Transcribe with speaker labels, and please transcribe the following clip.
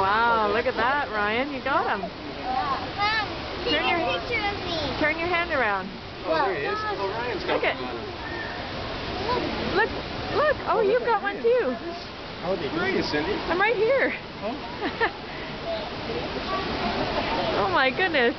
Speaker 1: Wow, look at that, Ryan. You got him.
Speaker 2: Mom, take
Speaker 1: Turn your-
Speaker 2: a picture of me.
Speaker 1: Turn your hand around.
Speaker 3: Oh, there he is. Oh, Ryan's got
Speaker 1: Look at-
Speaker 3: one.
Speaker 1: Look, look. Oh, oh you've got one too.
Speaker 3: How are you doing, Cindy?
Speaker 1: I'm right here.
Speaker 3: Huh?
Speaker 1: oh my goodness.